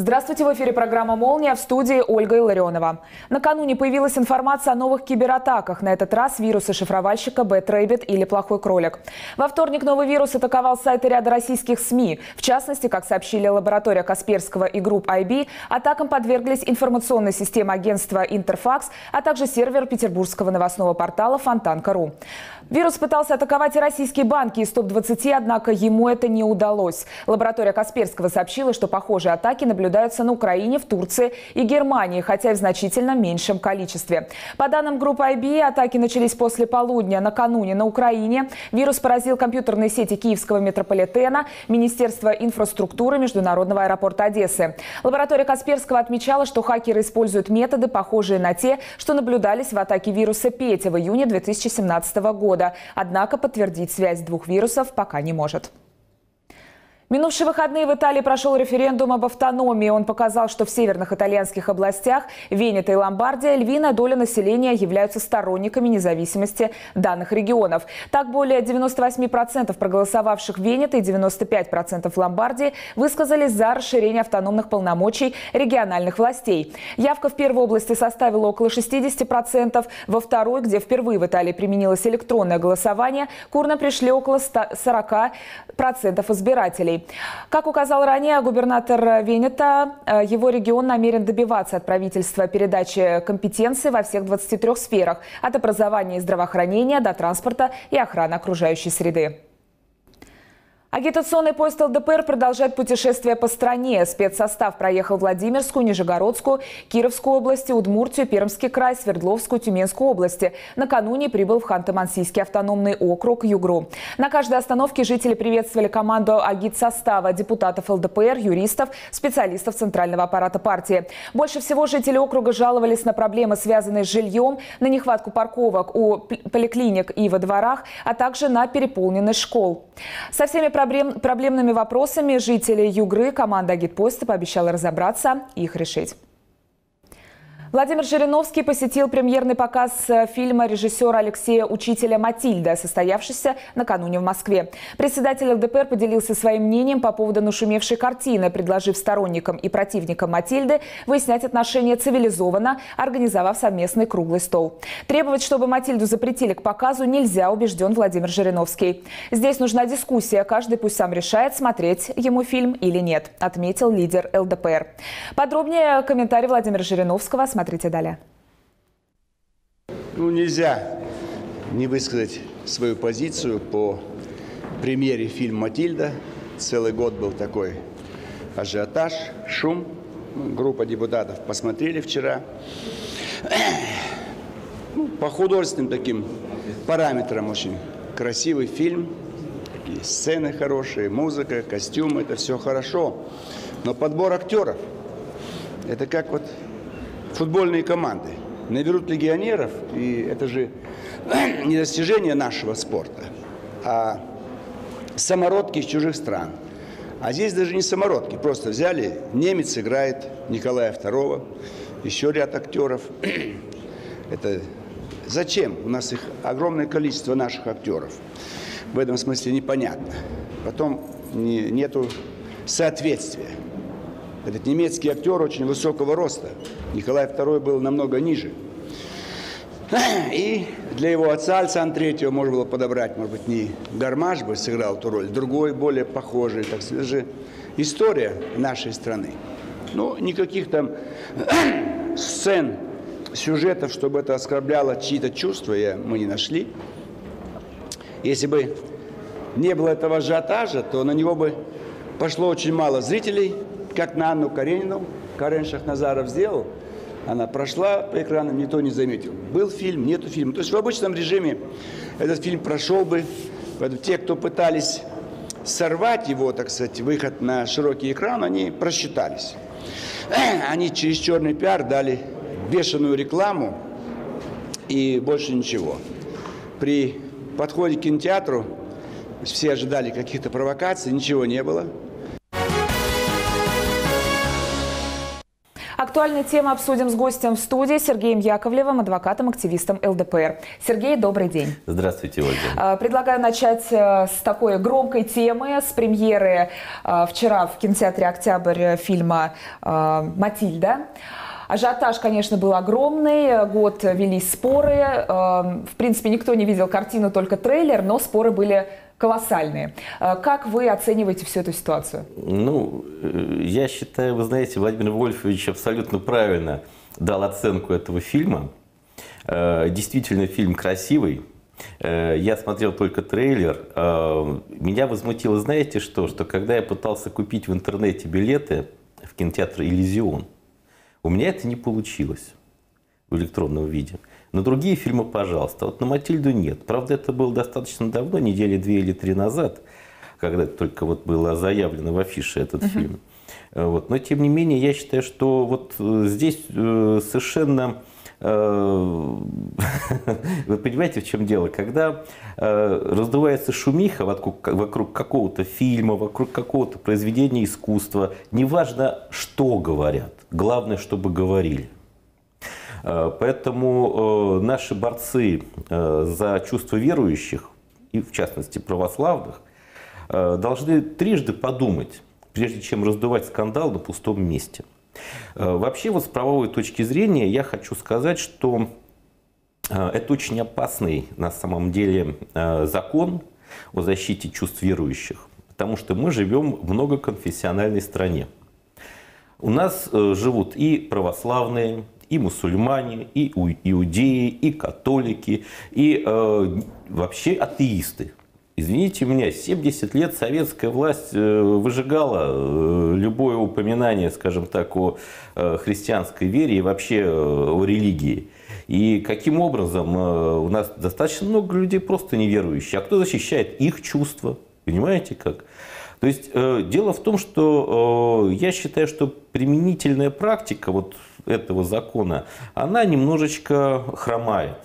Здравствуйте, в эфире программа «Молния» в студии Ольга Илларионова. Накануне появилась информация о новых кибератаках. На этот раз вирусы шифровальщика Bad Rabbit или Плохой кролик. Во вторник новый вирус атаковал сайты ряда российских СМИ. В частности, как сообщили лаборатория Касперского и Group-IB, атакам подверглись информационная система агентства «Интерфакс», а также сервер петербургского новостного портала «Фонтанка.ру». Вирус пытался атаковать и российские банки из топ-20, однако ему это не удалось. Лаборатория Касперского сообщила, что похожие атаки наблюдаются на Украине, в Турции и Германии, хотя и в значительно меньшем количестве. По данным группы IB, атаки начались после полудня. Накануне на Украине вирус поразил компьютерные сети Киевского метрополитена, Министерства инфраструктуры Международного аэропорта Одессы. Лаборатория Касперского отмечала, что хакеры используют методы, похожие на те, что наблюдались в атаке вируса Петя в июне 2017 года года. Однако подтвердить связь двух вирусов пока не может. Минувшие выходные в Италии прошел референдум об автономии. Он показал, что в северных итальянских областях Венета и Ломбардия львиная доля населения являются сторонниками независимости данных регионов. Так, более 98% проголосовавших в Венете и 95% в Ломбардии высказались за расширение автономных полномочий региональных властей. Явка в первой области составила около 60%, во второй, где впервые в Италии применилось электронное голосование, к урнам пришли около 40% избирателей. Как указал ранее губернатор Венета, э, его регион намерен добиваться от правительства передачи компетенции во всех 23 сферах – от образования и здравоохранения до транспорта и охраны окружающей среды. Агитационный поезд ЛДПР продолжает путешествие по стране. Спецсостав проехал Владимирскую, Нижегородскую, Кировскую области, Удмуртию, Пермский край, Свердловскую, Тюменскую области. Накануне прибыл в Ханты-Мансийский автономный округ Югру. На каждой остановке жители приветствовали команду агитсостава, депутатов ЛДПР, юристов, специалистов центрального аппарата партии. Больше всего жители округа жаловались на проблемы, связанные с жильем, на нехватку парковок у поликлиник и во дворах, а также на переполненность школ. Со всеми проблем, проблемными вопросами жители Югры команда Агитпоста пообещала разобраться и их решить. Владимир Жириновский посетил премьерный показ э, фильма режиссера Алексея Учителя «Матильда», состоявшийся накануне в Москве. Председатель ЛДПР поделился своим мнением по поводу нашумевшей картины, предложив сторонникам и противникам «Матильды» выяснять отношения цивилизованно, организовав совместный круглый стол. Требовать, чтобы «Матильду» запретили к показу, нельзя, убежден Владимир Жириновский. Здесь нужна дискуссия, каждый пусть сам решает, смотреть ему фильм или нет, отметил лидер ЛДПР. Подробнее комментарий Владимира Жириновского – Смотрите далее. Ну, нельзя не высказать свою позицию по премьере фильма «Матильда». Целый год был такой ажиотаж, шум. Группа депутатов посмотрели вчера. Ну, по художественным таким параметрам очень красивый фильм. Такие сцены хорошие, музыка, костюмы, это все хорошо. Но подбор актеров, это как вот футбольные команды наберут легионеров, и это же не достижение нашего спорта, а самородки из чужих стран. А здесь даже не самородки, просто взяли, немец играет Николая II, еще ряд актеров. Это зачем? У нас их огромное количество наших актеров. В этом смысле непонятно. Потом не, нету соответствия. Этот немецкий актер очень высокого роста. Николай II был намного ниже. И для его отца Александра III можно было подобрать, может быть, не Гармаш бы сыграл эту роль, другой, более похожий. Так сказать, же история нашей страны. Ну, никаких там сцен, сюжетов, чтобы это оскорбляло чьи-то чувства, я, мы не нашли. Если бы не было этого ажиотажа, то на него бы пошло очень мало зрителей, как на Анну Каренину Карен Шахназаров сделал, она прошла по экранам, никто не заметил. Был фильм, нету фильма. То есть в обычном режиме этот фильм прошел бы. Те, кто пытались сорвать его, так сказать, выход на широкий экран, они просчитались. Они через черный пиар дали бешеную рекламу и больше ничего. При подходе к кинотеатру все ожидали каких-то провокаций, ничего не было. Актуальные темы обсудим с гостем в студии Сергеем Яковлевым, адвокатом-активистом ЛДПР. Сергей, добрый день. Здравствуйте, Ольга. А, предлагаю начать э, с такой громкой темы, с премьеры э, вчера в кинотеатре «Октябрь» фильма э, «Матильда». Ажиотаж, конечно, был огромный, год велись споры. В принципе, никто не видел картину, только трейлер, но споры были колоссальные. Э, как вы оцениваете всю эту ситуацию? Ну, э, я считаю, вы знаете, Владимир Вольфович абсолютно правильно дал оценку этого фильма. Э, действительно, фильм красивый. Я смотрел только трейлер. Меня возмутило, знаете что? Что когда я пытался купить в интернете билеты в кинотеатр «Иллюзион», у меня это не получилось в электронном виде. На другие фильмы, пожалуйста. Вот на «Матильду» нет. Правда, это было достаточно давно, недели две или три назад, когда только вот было заявлено в афише этот uh-huh. фильм. Вот. Но, тем не менее, я считаю, что вот э, здесь э, совершенно э, вы понимаете, в чем дело? Когда раздувается шумиха вокруг какого-то фильма, вокруг какого-то произведения искусства, неважно, что говорят, главное, чтобы говорили. Э, поэтому э, наши борцы э, за чувство верующих, и в частности православных, должны трижды подумать, прежде чем раздувать скандал на пустом месте. Вообще вот с правовой точки зрения я хочу сказать, что это очень опасный на самом деле закон о защите чувств верующих, потому что мы живем в многоконфессиональной стране. У нас живут и православные, и мусульмане, и иудеи, и католики, и э, вообще атеисты. Извините меня, 70 лет советская власть э, выжигала э, любое упоминание, скажем так, о э, христианской вере и вообще о религии. И каким образом у нас достаточно много людей просто неверующих. А кто защищает их чувства? Понимаете как? То есть э, дело в том, что э, я считаю, что применительная практика вот этого закона, она немножечко хромает.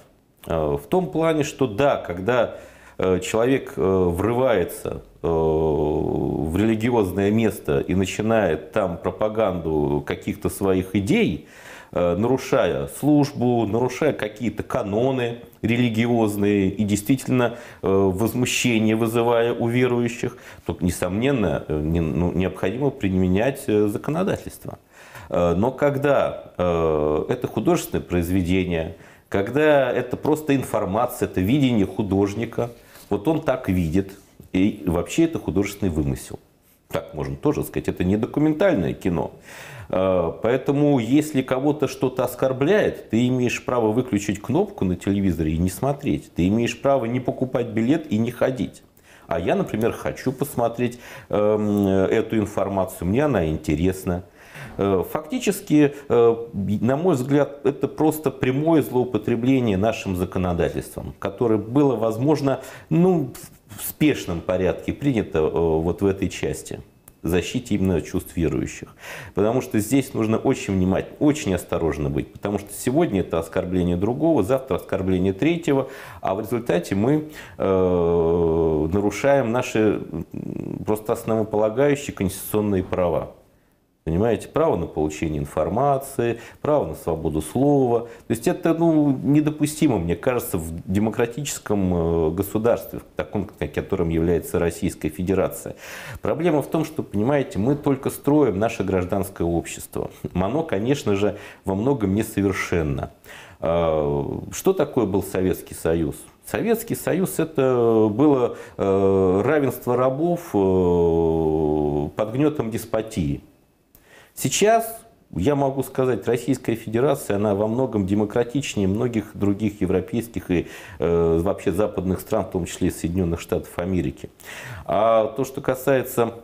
Э, в том плане, что да, когда э, человек э, врывается э, в религиозное место и начинает там пропаганду каких-то своих идей, нарушая службу, нарушая какие-то каноны религиозные и действительно э, возмущение вызывая у верующих, то, несомненно, э, ну, необходимо применять законодательство. Но когда это художественное произведение, когда это просто информация, это видение художника, вот он так видит, и вообще это художественный вымысел. Так можно тоже сказать, это не документальное кино. Э, поэтому, если кого-то что-то оскорбляет, ты имеешь право выключить кнопку на телевизоре и не смотреть. Ты имеешь право не покупать билет и не ходить. А я, например, хочу посмотреть эм, эту информацию, мне она интересна. Э, фактически, э, на мой взгляд, это просто прямое злоупотребление нашим законодательством, которое было, возможно, ну, в спешном порядке принято вот в этой части защите именно чувств верующих. Потому что здесь нужно очень внимательно, очень осторожно быть. Потому что сегодня это оскорбление другого, завтра оскорбление третьего, а в результате мы э, нарушаем наши просто основополагающие конституционные права. Понимаете, право на получение информации, право на свободу слова. То есть это ну, недопустимо, мне кажется, в демократическом э, государстве, таком, которым является Российская Федерация. Проблема в том, что, понимаете, мы только строим наше гражданское общество. Оно, конечно же, во многом несовершенно. А, что такое был Советский Союз? Советский Союз это было э, равенство рабов э, под гнетом деспотии. Сейчас я могу сказать, Российская Федерация, она во многом демократичнее многих других европейских и э, вообще западных стран, в том числе Соединенных Штатов Америки. А то, что касается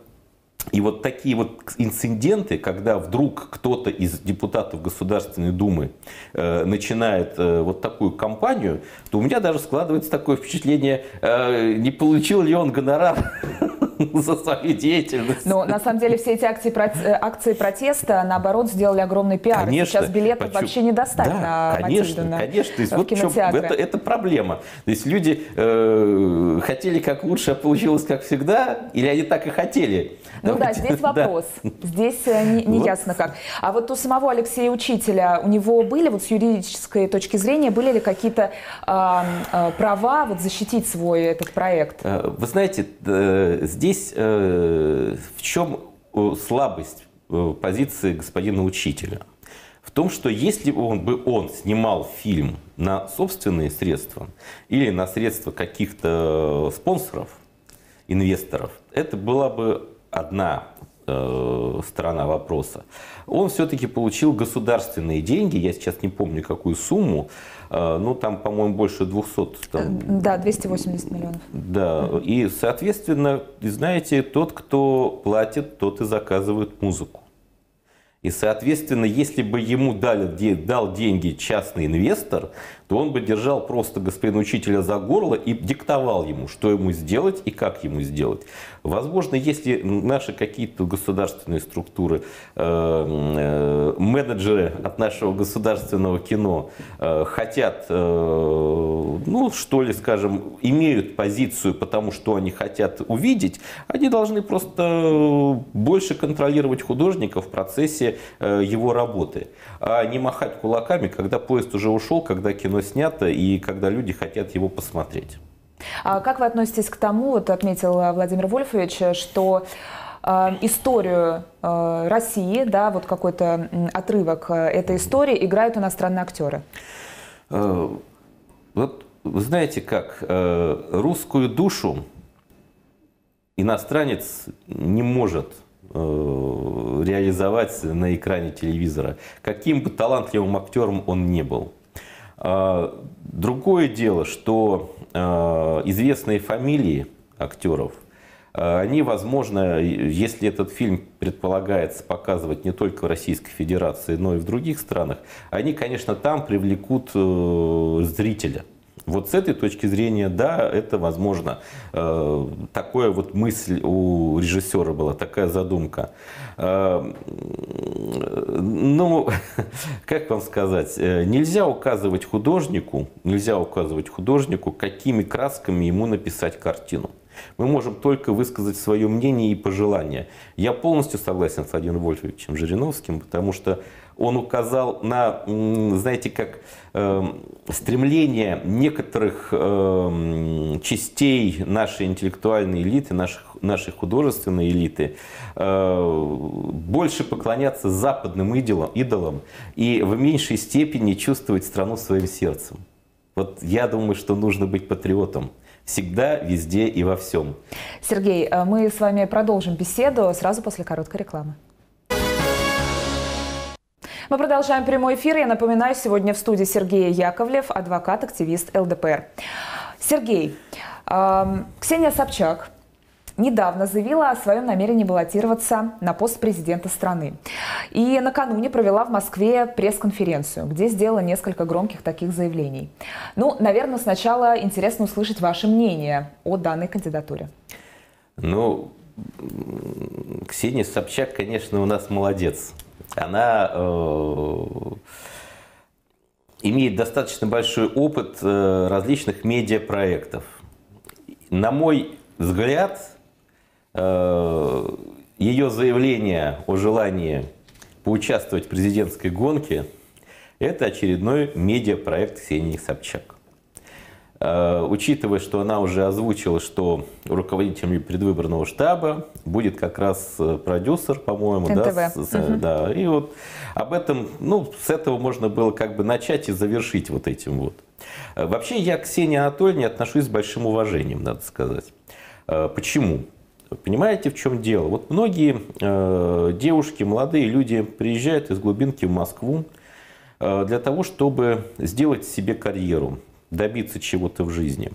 и вот такие вот инциденты, когда вдруг кто-то из депутатов Государственной Думы э, начинает э, вот такую кампанию, то у меня даже складывается такое впечатление, э, не получил ли он гонорар за свою деятельность. Но на самом деле все эти акции, э, акции протеста, наоборот, сделали огромный пиар. Конечно. Сейчас билетов Почему? вообще не достать да, на конечно, Матильду конечно. То есть вот чем, это, это проблема. То есть люди э, хотели как лучше, а получилось как всегда, или они так и хотели? Ну да, Давайте- здесь да. вопрос. Здесь э, не, не Вот. ясно как. А вот у самого Алексея Учителя, у него были вот с юридической точки зрения, были ли какие-то а, права вот защитить свой этот проект? Э, Вы знаете, э, здесь э, в чем э, слабость э, позиции господина учителя? В том, что если он, бы он снимал фильм на собственные средства или на средства каких-то спонсоров, инвесторов, это была бы одна э, сторона вопроса. Он все-таки получил государственные деньги, я сейчас не помню какую сумму, э, ну там, по-моему, больше 200 там, Да, 280 миллионов. да, и, соответственно, знаете, тот, кто платит, тот и заказывает музыку. И, соответственно, если бы ему дали, дал деньги частный инвестор, то он бы держал просто господина учителя за горло и диктовал ему, что ему сделать и как ему сделать. Возможно, если наши какие-то государственные структуры, э, э, менеджеры от нашего государственного кино э, хотят, ну, что ли, скажем, имеют позицию, потому что они хотят увидеть, они должны просто больше контролировать художника в процессе его работы, а не махать кулаками, когда поезд уже ушел, когда кино снято и когда люди хотят его посмотреть. А как вы относитесь к тому, вот отметил э, Владимир Вольфович, что э, историю э, России, да, вот какой-то отрывок этой истории играют иностранные актеры? Вот вы знаете как, русскую душу иностранец не может реализовать на экране телевизора, каким бы талантливым актером он не был. А, Другое дело, что э, известные фамилии актеров, э, они, возможно, если этот фильм предполагается показывать не только в Российской Федерации, но и в других странах, они, конечно, там привлекут э, зрителя. Вот с этой точки зрения, да, это возможно. Э, Такая вот мысль у режиссера была, такая задумка. Ну, как вам сказать, э, нельзя указывать художнику, нельзя указывать художнику, какими красками ему написать картину. Мы можем только высказать свое мнение и пожелания. Я полностью согласен с Владимиром Вольфовичем Жириновским, потому что он указал на, знаете, как э, стремление некоторых э, частей нашей интеллектуальной элиты, наших, нашей художественной элиты, э, больше поклоняться западным идолам, идолам и в меньшей степени чувствовать страну своим сердцем. Вот я думаю, что нужно быть патриотом. Всегда, везде и во всем. Сергей, э, мы с вами продолжим беседу сразу после короткой рекламы. Мы продолжаем прямой эфир. Я напоминаю, сегодня в студии Сергей Яковлев, адвокат, активист ЛДПР. Сергей, эм, Ксения Собчак недавно заявила о своем намерении баллотироваться на пост президента страны. И накануне провела в Москве пресс-конференцию, где сделала несколько громких таких заявлений. Ну, наверное, сначала интересно услышать ваше мнение о данной кандидатуре. Ну, Ксения Собчак, конечно, у нас молодец. Она э, имеет достаточно большой опыт э, различных медиапроектов. На мой взгляд, э, ее заявление о желании поучаствовать в президентской гонке – это очередной медиапроект Ксении Собчак. Э, Учитывая, что она уже озвучила, что руководителем предвыборного штаба будет как раз э, продюсер, по-моему, да, с- с- да, и вот об этом, ну, с этого можно было как бы начать и завершить вот этим вот. Вообще я к Ксении Анатольевне отношусь с большим уважением, надо сказать. Почему? Понимаете, в чем дело? Вот многие девушки, молодые люди приезжают из глубинки в Москву для того, чтобы сделать себе карьеру, добиться чего-то в жизни.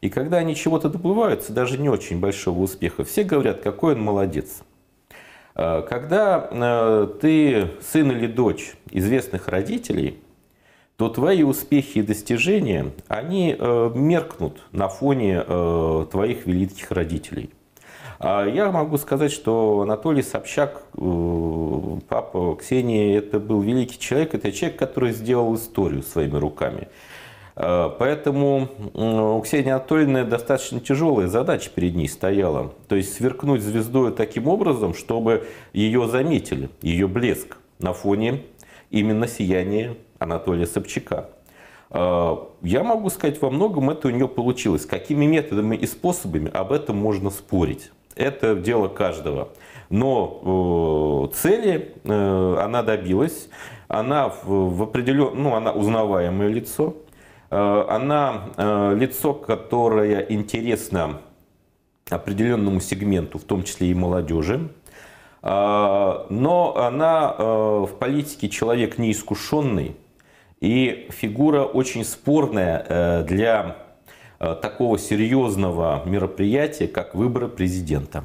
И когда они чего-то добываются, даже не очень большого успеха, все говорят, какой он молодец. Э, Когда э, ты сын или дочь известных родителей, то твои успехи и достижения, они э, меркнут на фоне э, твоих великих родителей. А я могу сказать, что Анатолий Собчак, э, папа Ксении, это был великий человек, это человек, который сделал историю своими руками. Э, поэтому у Ксении Анатольевны достаточно тяжелая задача перед ней стояла. То есть сверкнуть звездой таким образом, чтобы ее заметили, ее блеск на фоне именно сияния Анатолия Собчака. Э, я могу сказать, во многом это у нее получилось. Какими методами и способами, об этом можно спорить. Это дело каждого. Но э, цели она добилась. Она в определен... ну, она узнаваемое лицо. Э, она э, лицо, которое интересно определенному сегменту, в том числе и молодежи. Э, но она в политике человек неискушенный и фигура очень спорная для такого серьезного мероприятия, как выборы президента.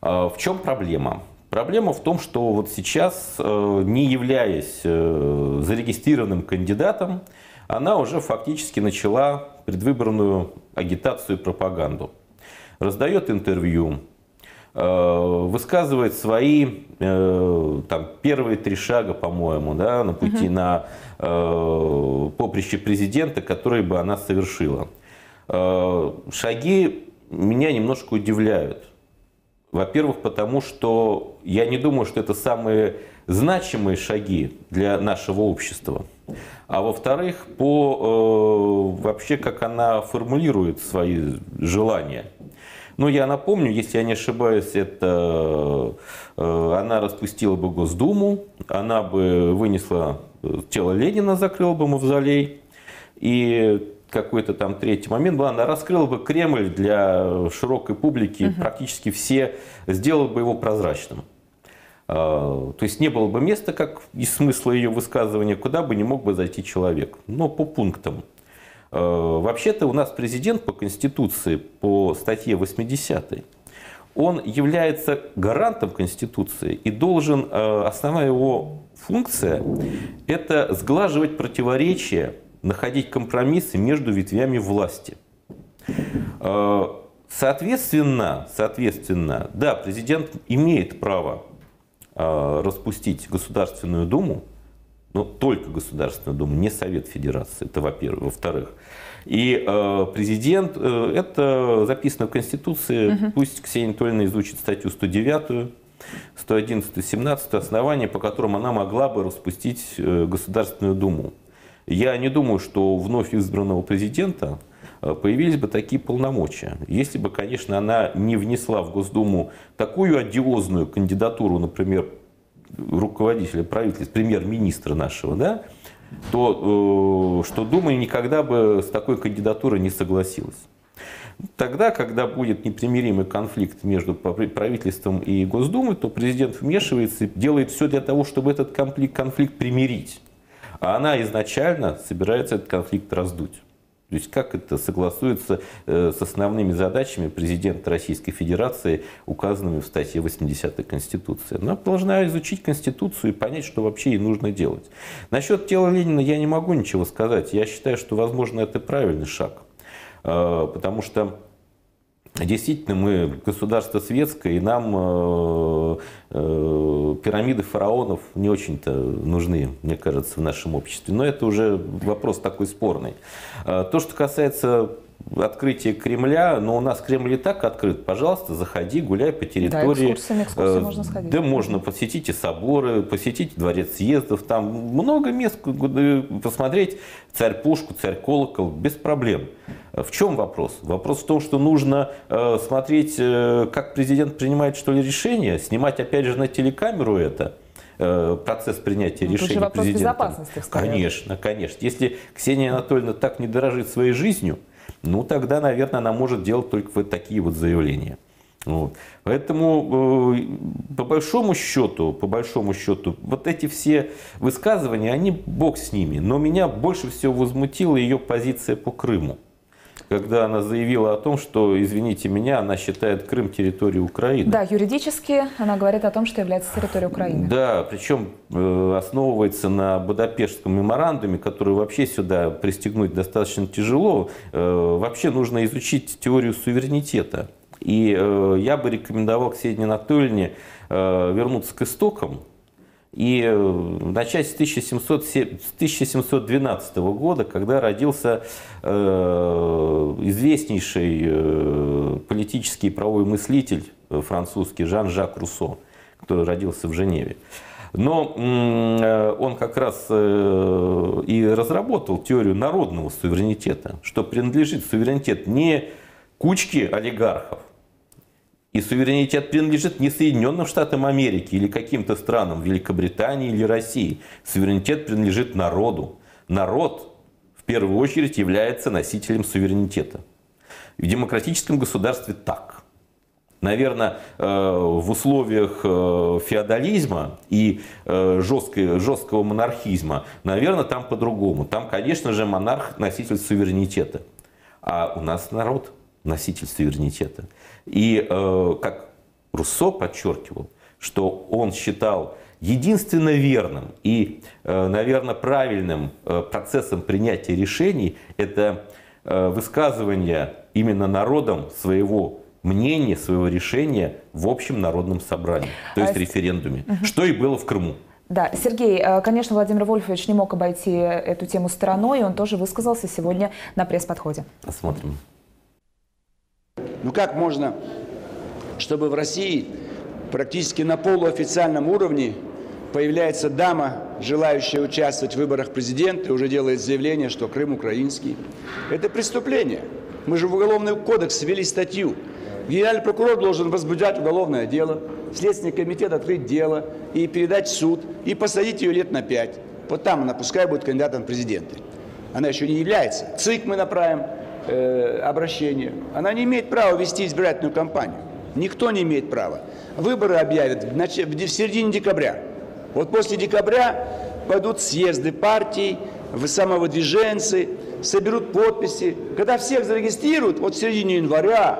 В чем проблема? Проблема в том, что вот сейчас, не являясь зарегистрированным кандидатом, она уже фактически начала предвыборную агитацию и пропаганду. Раздает интервью, э, высказывает свои э, там, первые три шага, по-моему, да, на пути угу. на э, поприще президента, которые бы она совершила. Шаги меня немножко удивляют. Во-первых, потому что я не думаю, что это самые значимые шаги для нашего общества. А во-вторых, по э, вообще, как она формулирует свои желания. Ну, я напомню, если я не ошибаюсь, это э, она распустила бы Госдуму, она бы вынесла э, тело Ленина, закрыла бы мавзолей, и какой-то там третий момент был, она раскрыла бы Кремль для широкой публики, угу. практически все, сделала бы его прозрачным. А, то есть не было бы места, как из смысла ее высказывания, куда бы не мог бы зайти человек. Но по пунктам. А, вообще-то у нас президент по Конституции, по статье 80 он является гарантом Конституции и должен, а, основная его функция – это сглаживать противоречия, находить компромиссы между ветвями власти. Соответственно, соответственно, да, президент имеет право распустить Государственную Думу, но только Государственную Думу, не Совет Федерации, это во-первых. Во-вторых, и э, президент, э, это записано в Конституции, угу. пусть Ксения Анатольевна изучит статью 109, 111, 17 основания, по которым она могла бы распустить э, Государственную Думу. Я не думаю, что вновь избранного президента появились бы такие полномочия. Если бы, конечно, она не внесла в Госдуму такую одиозную кандидатуру, например, руководителя правительства, премьер-министра нашего, да, то э, что Дума никогда бы с такой кандидатурой не согласилась. Тогда, когда будет непримиримый конфликт между правительством и Госдумой, то президент вмешивается и делает все для того, чтобы этот конфликт, конфликт примирить. А она изначально собирается этот конфликт раздуть. То есть как это согласуется э, с основными задачами президента Российской Федерации, указанными в статье 80 Конституции? Она должна изучить Конституцию и понять, что вообще ей нужно делать. Насчет тела Ленина я не могу ничего сказать. Я считаю, что, возможно, это правильный шаг. Э, потому что Действительно, мы государство светское, и нам э, э, пирамиды фараонов не очень-то нужны, мне кажется, в нашем обществе. Но это уже вопрос такой спорный. Э, то, что касается открытие Кремля, но у нас Кремль и так открыт. Пожалуйста, заходи, гуляй по территории. Да, экскурсиями, экскурсии э, можно сходить. Да, можно посетить и соборы, посетить дворец съездов. Там много мест посмотреть. Царь-пушку, царь-колокол, без проблем. В чем вопрос? Вопрос в том, что нужно э, смотреть, э, как президент принимает что ли решение, снимать опять же на телекамеру это процесс принятия ну, решений президента. Конечно, конечно. Если Ксения Анатольевна так не дорожит своей жизнью, ну тогда, наверное, она может делать только вот такие вот заявления. Вот. Поэтому, э, по большому счету, по большому счету, вот эти все высказывания, они бог с ними. Но меня больше всего возмутила ее позиция по Крыму когда она заявила о том, что, извините меня, она считает Крым территорией Украины. Да, юридически она говорит о том, что является территорией Украины. Да, причем э, основывается на Будапештском меморандуме, который вообще сюда пристегнуть достаточно тяжело. Э, вообще нужно изучить теорию суверенитета И э, я бы рекомендовал Ксении Анатольевне вернуться к истокам и э, начать с, 1700, с 1712 года, когда родился э, известнейший э, политический и правовой мыслитель французский Жан-Жак Руссо, который родился в Женеве. Но он как раз и разработал теорию народного суверенитета, что принадлежит суверенитет не кучке олигархов, и суверенитет принадлежит не Соединенным Штатам Америки или каким-то странам, Великобритании или России. Суверенитет принадлежит народу. Народ в первую очередь является носителем суверенитета. В демократическом государстве так. Наверное, э, в условиях э, феодализма и э, жесткого, жесткого монархизма, наверное, там по-другому. Там, конечно же, монарх носитель суверенитета. А у нас народ носитель суверенитета. И э, как Руссо подчеркивал, что он считал единственно верным и, э, наверное, правильным э, процессом принятия решений это высказывание именно народом своего мнения, своего решения в общем народном собрании, то есть а... референдуме, угу. что и было в Крыму. Да, Сергей, конечно, Владимир Вольфович не мог обойти эту тему стороной, он тоже высказался сегодня на пресс-подходе. Посмотрим. Ну как можно, чтобы в России практически на полуофициальном уровне появляется дама, желающая участвовать в выборах президента, и уже делает заявление, что Крым украинский. Это преступление. Мы же в Уголовный кодекс ввели статью. Генеральный прокурор должен возбуждать уголовное дело, Следственный комитет открыть дело и передать в суд, и посадить ее лет на пять. Вот там она пускай будет кандидатом в президенты. Она еще не является. ЦИК мы направим, э, обращение, она не имеет права вести избирательную кампанию. Никто не имеет права. Выборы объявят в, нач... в середине декабря. Вот после декабря пойдут съезды партий, самовыдвиженцы, соберут подписи. Когда всех зарегистрируют, вот в середине января,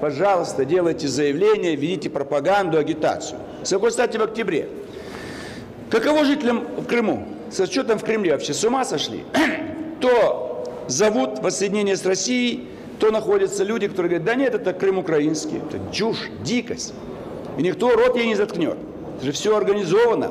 пожалуйста, делайте заявление, ведите пропаганду, агитацию. Вот, кстати, в октябре. Каково жителям в Крыму? Что там в Кремле вообще? С ума сошли? То зовут воссоединение с Россией, то находятся люди, которые говорят, да нет, это Крым украинский. Это чушь, дикость. И никто рот ей не заткнет. Это же все организовано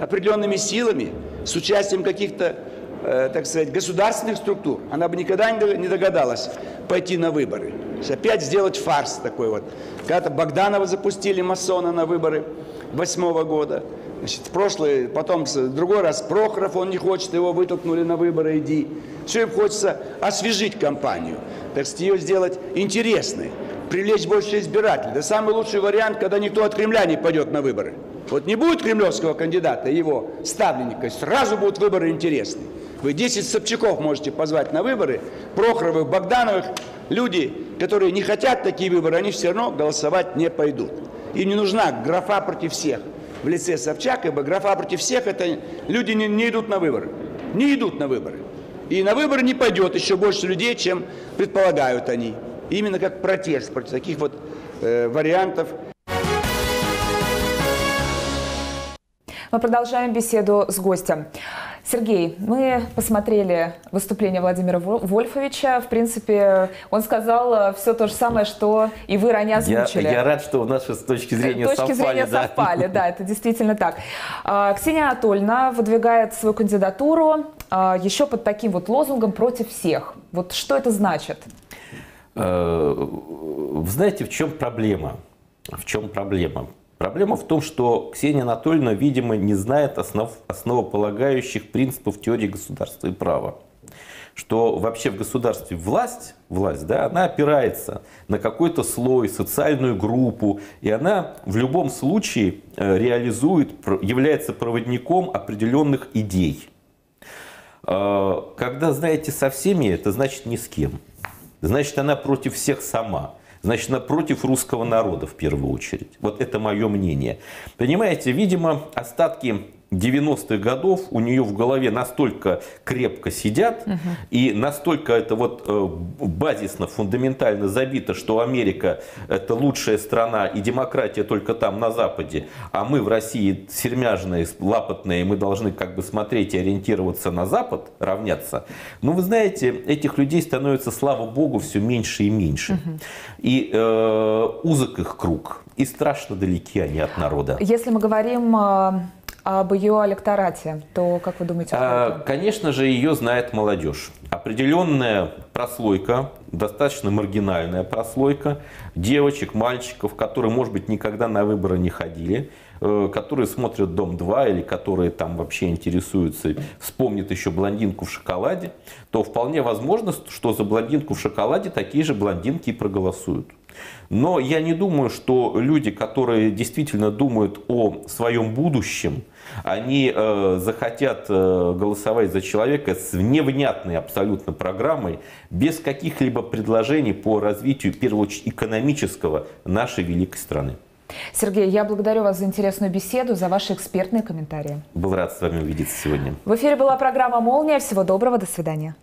определенными силами, с участием каких-то, э, так сказать, государственных структур. Она бы никогда не догадалась пойти на выборы. Опять сделать фарс такой вот. Когда-то Богданова запустили масона на выборы восьмого года. Значит, прошлый, потом другой раз Прохоров, он не хочет, его вытолкнули на выборы, иди. Все им хочется освежить кампанию, так сказать, ее сделать интересной, привлечь больше избирателей. Это самый лучший вариант, когда никто от Кремля не пойдет на выборы. Вот не будет кремлевского кандидата, его ставленника, сразу будут выборы интересны. Вы 10 Собчаков можете позвать на выборы, Прохоровых, Богдановых. Люди, которые не хотят такие выборы, они все равно голосовать не пойдут. Им не нужна графа против всех в лице Собчак, ибо графа против всех, это люди не, не идут на выборы. Не идут на выборы. И на выборы не пойдет еще больше людей, чем предполагают они. Именно как протест против таких вот э, вариантов. Мы продолжаем беседу с гостем. Сергей, мы посмотрели выступление Владимира Вольфовича. В принципе, он сказал э, все то же самое, что и вы ранее озвучили. Я, я рад, что у нас с точки зрения точки совпали. зрения да. совпали, да, это действительно так. А, Ксения Анатольевна выдвигает свою кандидатуру а, еще под таким вот лозунгом «против всех». Вот что это значит? Э, вы знаете, в чем проблема? В чем проблема? Проблема в том, что Ксения Анатольевна, видимо, не знает основ, основополагающих принципов теории государства и права. Что вообще в государстве власть, власть да, она опирается на какой-то слой, социальную группу, и она в любом случае э, реализует, является проводником определенных идей. Э, когда, знаете, со всеми, это значит ни с кем. Значит, она против всех сама. Значит, напротив русского народа в первую очередь. Вот это мое мнение. Понимаете, видимо, остатки 90-х годов у нее в голове настолько крепко сидят и настолько это вот э, базисно, фундаментально забито, что Америка это лучшая страна и демократия только там на Западе, а мы в России сермяжные, лапотные, мы должны как бы смотреть и ориентироваться на Запад, равняться. Но вы знаете, этих людей становится, слава богу, все меньше и меньше. И э, узок их круг, и страшно далеки они от народа. Если мы говорим э, об ее электорате, то как вы думаете? А? Конечно же, ее знает молодежь. Определенная прослойка, достаточно маргинальная прослойка девочек, мальчиков, которые, может быть, никогда на выборы не ходили, э, которые смотрят «Дом-2» или которые там вообще интересуются, вспомнят еще «Блондинку в шоколаде», то вполне возможно, что за «Блондинку в шоколаде» такие же блондинки и проголосуют. Но я не думаю, что люди, которые действительно думают о своем будущем, они э, захотят э, голосовать за человека с невнятной абсолютно программой, без каких-либо предложений по развитию, в первую очередь, экономического нашей великой страны. Сергей, я благодарю вас за интересную беседу, за ваши экспертные комментарии. Был рад с вами увидеться сегодня. В эфире была программа «Молния». Всего доброго, до свидания.